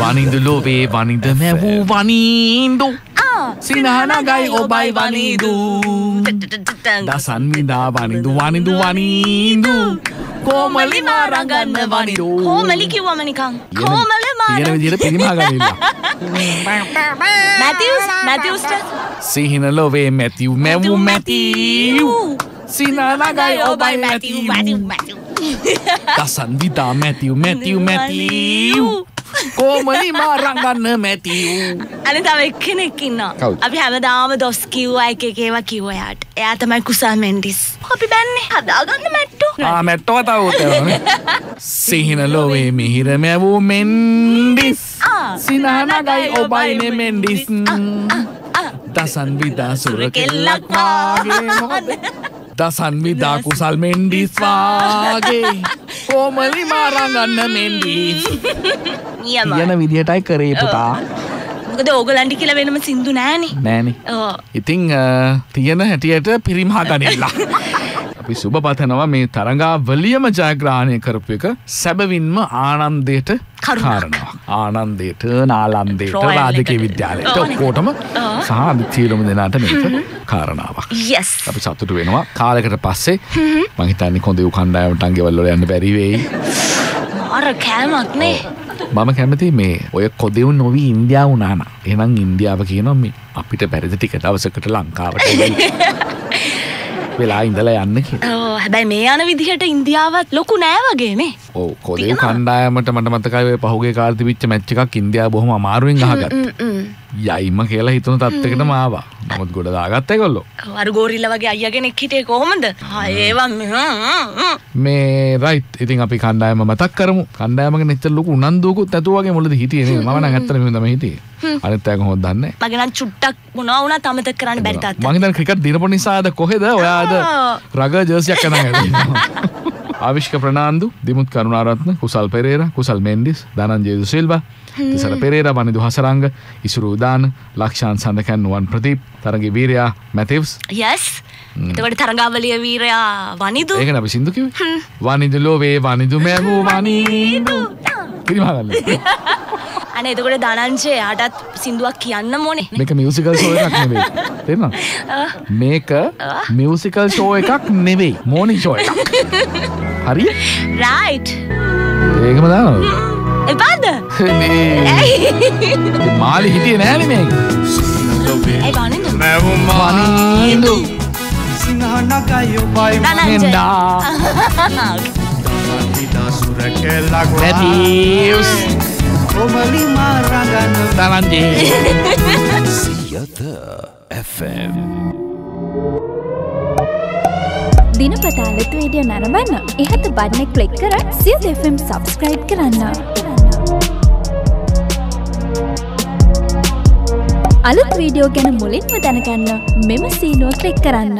වනිදු ලෝවේ වනිද මැවූ වනීන්දු. සිනහනගයි ඔබයි වනීදු දසන් විදා වනිදු වනිදු වනීන්දු කෝමලි මාරගන්න වනිදු කෝමලි කිව්වම නිකං කෝමල මාර තියෙන විදිහට පිරිමාගන්න මැතිවස් මැතිවස්ට සිහින ලොවේ මැතිව් මැවූ මැතිව් සිනනගයි ඔබයි මැතිව් දසන් විදා මැතිව් මැතිව්. මැතිව් කෝමලි මාරංගන්න මැතිව්? අනි තව එක්කෙනෙක් ඉන්නවා? අපි හැමදාම දොස් කිව්වා එක එක ඒවා කිව්ව යාට එයා තමයි කුසල් මෙන්ඩිස්. අපි බැන්නේ හදාගන්න මැට්ටු. ආමැට්ටව තවත සිහින ලොවේ මිහිර මැවූ මෙන්ඩිස්. සිනහනගයි ඔබයින මෙන්ඩිස්. දසන් විදා සුර කෙල්ලක් වාගේ මොකද? දසන් විදා කුසල් මෙන්ඩිස් වාගේ. කෝමලි මාරංගන්න මෙන්ඩිස්? නියම. කියන විදිහටයි කරේ පුතා. මොකද ඕගලන්ඩි කියලා වෙනම සිින්දු නෑනේ. නෑනේ. ඉතිං තියෙන හැටියට පිරිමහා ගනිල්ලා අපි සුභ පතනවා මේ තරඟා වලියම ජයග්‍රහණය කරපු එක සැබවින්ම ආනන්දයට. කාරණාවක්. ආනන්දයට නාලන්දයට රාධක. විද්‍යාලයට. ඕනේ. ඔක්කෝටම. සහ තීරම දෙනාට මේක කාරණාවක්. යස් අපි සතුට වෙනවා. කාලෙකට පස්සේ මහිතන්නේ කොඳ කණ්ඩායමට අන්ගෙවල්ලො යන්න බැරිවෙයි අර කෑමක් නේ. මම කැමති මේ ඔය කොදෙවුන් නොවී ඉන්දියාව නාන එනම් ඉන්දියාව කියනවා මේ අපිට බැරිද ටික දවසකට ලංකාවට වෙලා ඉඳලා යන්න. හැබැයි මේ යන විදිහට ඉන්දියාවත් ලොකු නෑවගේනේ ඕ කොදේ කණ්ඩායමට මට මතකයි පහුගේ කාර්ති විච්ච මැච්ච එකක් ඉන්දයා බොහොම අමාරුවෙන් අහගත් යයිම කියලා හිතුන තත්වකට මාවා නමුත් ගොඩ දාගත්ත කොල්ලො වර ගෝරිල්ල වගේ අයගෙනෙක් හිටේ කොහොමද? ඒවා මේ රයිත් ඉතින් අපි කණ්ඩායම මතක් කරමු. කණ්ඩායමක නෙච්ච ලොකු උනන්දුවකුත් ඇතුවගේ මුලද හිටියේ මන ඇත්තර දම හිටියේ. අනිත්තයක හොත් දන්න? මගෙනන් චුට්ටක් මොනවුන තමත කරන්න බැරිතත් මහිතන් ක්‍රිකට් දිනපු නිසාද කොහෙද? ඔයාද. රග ජර්සියක් කන ආවිශ්ක ප්‍රනාාන්දු දිමුත් කරුණාරත්න කුසල් පෙරේර කුසල් මෙන්ඩිස් දනන්ජේදු සිල්වා තිසර පෙරේර බනිදු හසරංග ඉසුරු උදාන ලක්ෂාන් සඳකැන් නුවන් ප්‍රදීප් තරගේ වීරයා මැතිවස් යස් එතකට තරගාවලිය වීරයා වනිදු ඒක අපි සිින්දුකිව වනිදු ලෝවේ වනිදු මැවූ වනීදු පිරිමාගන්න අන එතකොට දනංචේ අටත් සිින්දුවක් කියන්න මොනේ මේක මියසිකල් ෂෝ එකක් නෙවෙයි. තෙරනම් මේක මියසිකල් ෂෝ එකක් නෙවෙයි. මෝනි ෂෝ එකක්. හරි? රයිට් ඒකම දාන එපාද? මාලි හිටිය නෑන මේ ඇයි බනිදු ෙන්ඩා නැතිස් තරන්ජේ සියත FM දිනපතාලත් වීඩියෝ නරඹන්න ඉහත බන්න කලික් කර සිය දෙෆම් සබස්ක්‍රයිබ් කරන්න. අලුත් වීඩියෝ ගැන මුලින්ම දැනගන්න මෙම සීනුව කලික් කරන්න.